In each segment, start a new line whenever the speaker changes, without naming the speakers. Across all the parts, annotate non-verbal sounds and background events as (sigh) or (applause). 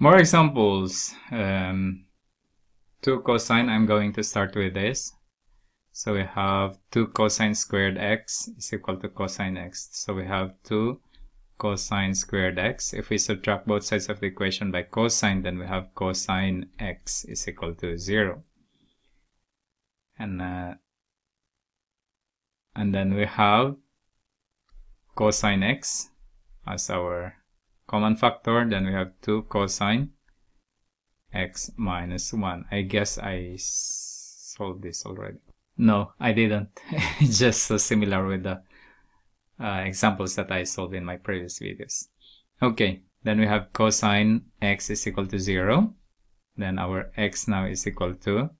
More examples. Um, 2 cosine, I'm going to start with this. So we have 2 cosine squared x is equal to cosine x. So we have 2 cosine squared x. If we subtract both sides of the equation by cosine, then we have cosine x is equal to 0. And, uh, and then we have cosine x as our common factor. Then we have 2 cosine x minus 1. I guess I solved this already. No, I didn't. (laughs) just so similar with the uh, examples that I solved in my previous videos. Okay, then we have cosine x is equal to 0. Then our x now is equal to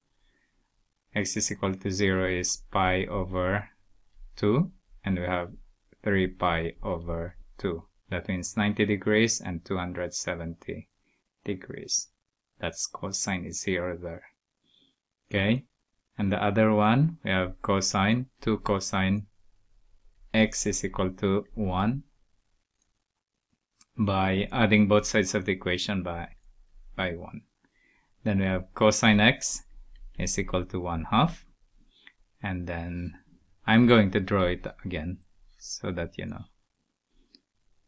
x is equal to 0 is pi over 2 and we have 3 pi over 2. That means 90 degrees and 270 degrees. That's cosine is 0 there. Okay, and the other one we have cosine. 2 cosine x is equal to 1 by adding both sides of the equation by by 1 then we have cosine x is equal to 1 half. And then I'm going to draw it again so that you know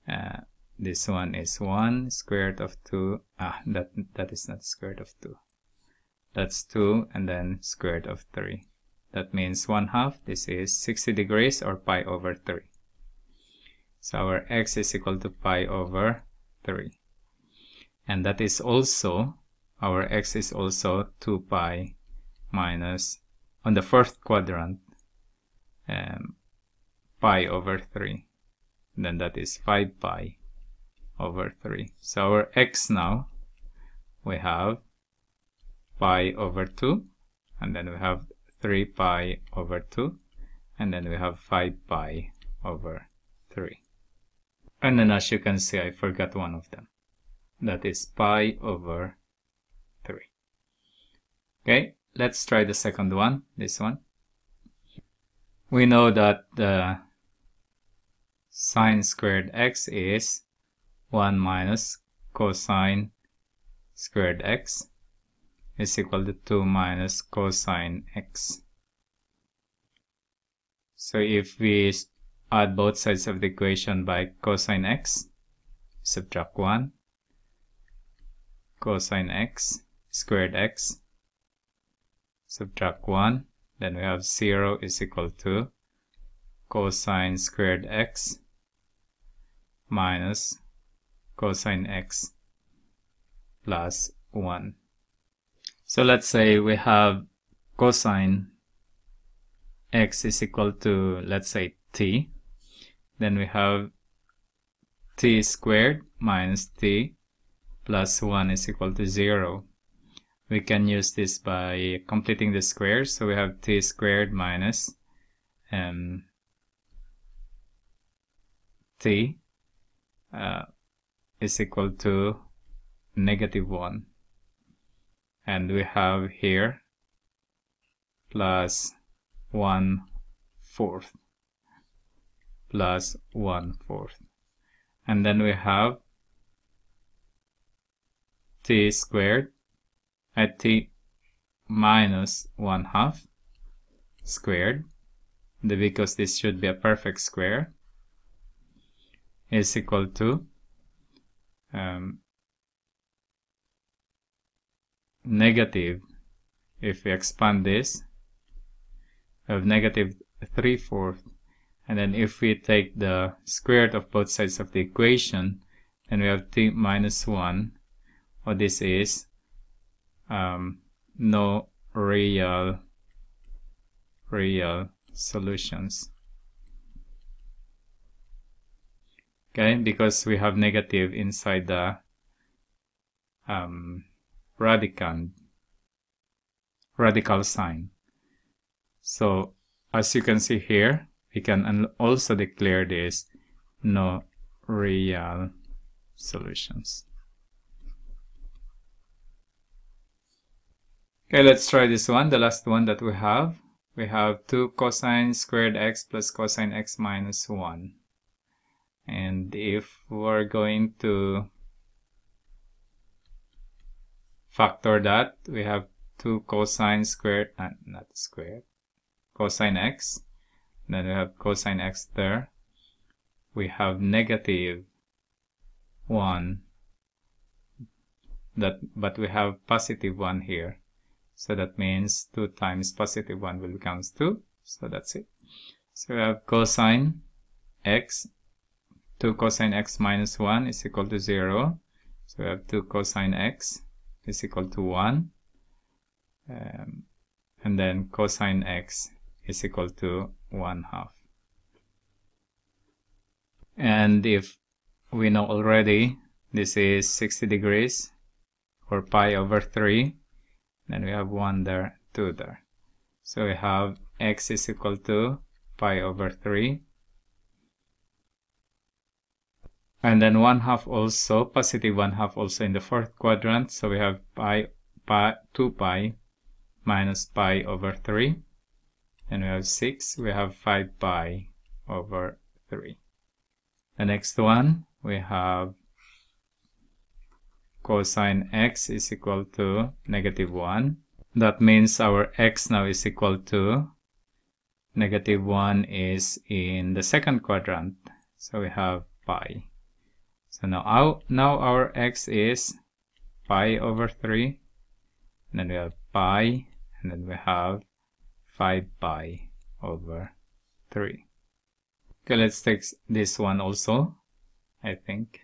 uh, this one is 1 square root of 2 ah that that is not square root of 2 that's 2 and then square root of 3 that means 1 half. This is 60 degrees or pi over 3 so our x is equal to pi over 3 and that is also our x is also 2 pi minus on the fourth quadrant um, pi over 3 then that is 5 pi over 3 so our x now we have pi over 2 and then we have 3 pi over 2 and then we have 5 pi over 3 and then as you can see I forgot one of them. That is pi over 3 okay let's try the second one this one. We know that the sine squared x is 1 minus cosine squared x is equal to 2 minus cosine x. So if we add both sides of the equation by cosine x, subtract 1, cosine x squared x, subtract 1, then we have 0 is equal to cosine squared x minus cosine x plus 1. So let's say we have cosine x is equal to, let's say, t. Then we have t squared minus t plus 1 is equal to 0. We can use this by completing the squares. So we have t squared minus um, t uh, is equal to negative 1 and we have here plus 1 fourth plus 1 fourth. And then we have t squared at t minus 1 half squared. Because this should be a perfect square is equal to um, negative if we expand this of negative 3 fourths. And then if we take the square root of both sides of the equation then we have t minus 1 what this is um, no real real solutions okay because we have negative inside the um, radicand radical sign. So as you can see here we can also declare this no real solutions. Okay let's try this one the last one that we have. We have 2 cosine squared x plus cosine x minus 1 and if we're going to factor that, we have 2 cosine squared, uh, not squared, cosine x. Then we have cosine x there. We have negative 1 that but we have positive 1 here so that means 2 times positive 1 will become 2 so that's it so we have cosine x 2 cosine x minus 1 is equal to 0 so we have 2 cosine x is equal to 1 um, and then cosine x is equal to 1 half. And if we know already this is 60 degrees or pi over 3 then we have 1 there 2 there. So we have x is equal to pi over 3 and then 1 half also positive 1 half also in the fourth quadrant so we have pi, pi 2 pi minus pi over 3 and we have 6 we have 5 pi over 3 the next one we have cosine x is equal to negative 1. That means our x now is equal to negative 1 is in the second quadrant. So we have pi. So now our, now our x is pi over 3. And then we have pi. And then we have 5 pi over 3. Okay, let's take this one also. I think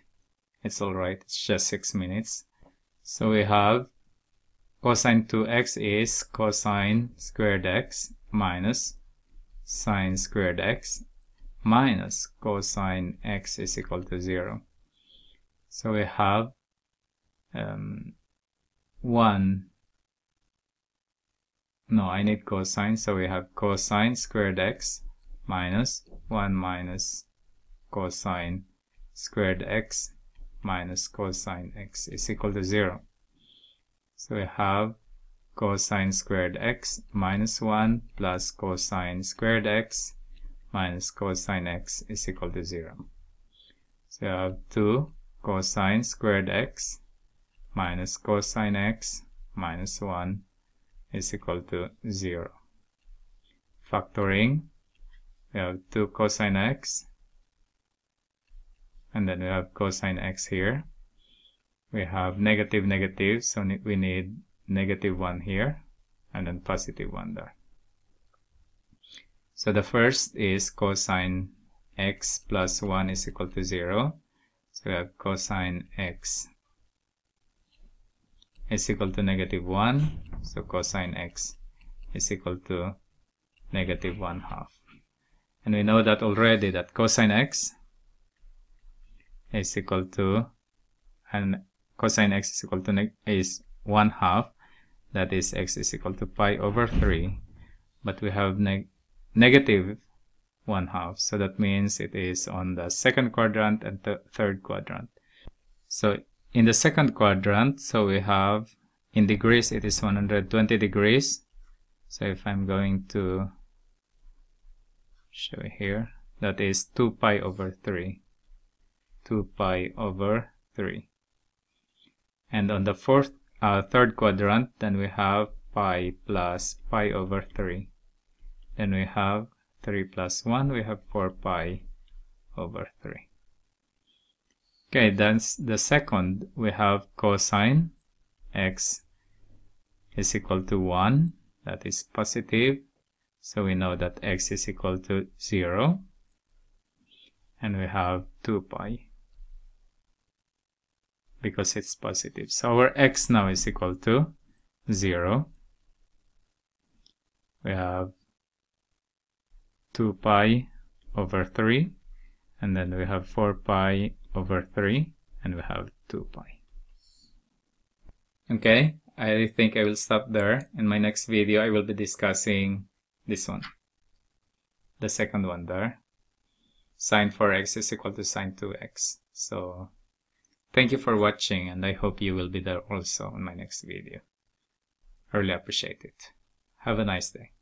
it's alright. It's just 6 minutes. So we have cosine 2x is cosine squared x minus sine squared x minus cosine x is equal to 0. So we have um, 1 no I need cosine so we have cosine squared x minus 1 minus cosine squared x minus cosine x is equal to 0. So we have cosine squared x minus 1 plus cosine squared x minus cosine x is equal to 0. So we have 2 cosine squared x minus cosine x minus 1 is equal to 0. Factoring, we have 2 cosine x and then we have cosine x here. We have negative negative, so we need negative 1 here and then positive 1 there. So the first is cosine x plus 1 is equal to 0. Have cosine x is equal to negative 1. So cosine x is equal to negative 1 half. And we know that already that cosine x is equal to and cosine x is equal to is 1 half that is x is equal to pi over 3 but we have neg negative 1 half so that means it is on the second quadrant and the third quadrant so in the second quadrant so we have in degrees it is 120 degrees so if I'm going to show here that is 2 pi over 3 2 pi over 3. And on the fourth, uh, third quadrant, then we have pi plus pi over 3. Then we have 3 plus 1, we have 4 pi over 3. Okay, then the second, we have cosine x is equal to 1, that is positive. So we know that x is equal to 0. And we have 2 pi because it's positive. So our x now is equal to 0. We have 2 pi over 3 and then we have 4 pi over 3 and we have 2 pi. Okay, I think I will stop there. In my next video, I will be discussing this one. The second one there. Sine 4x is equal to sine 2x. So Thank you for watching and I hope you will be there also in my next video. I really appreciate it. Have a nice day.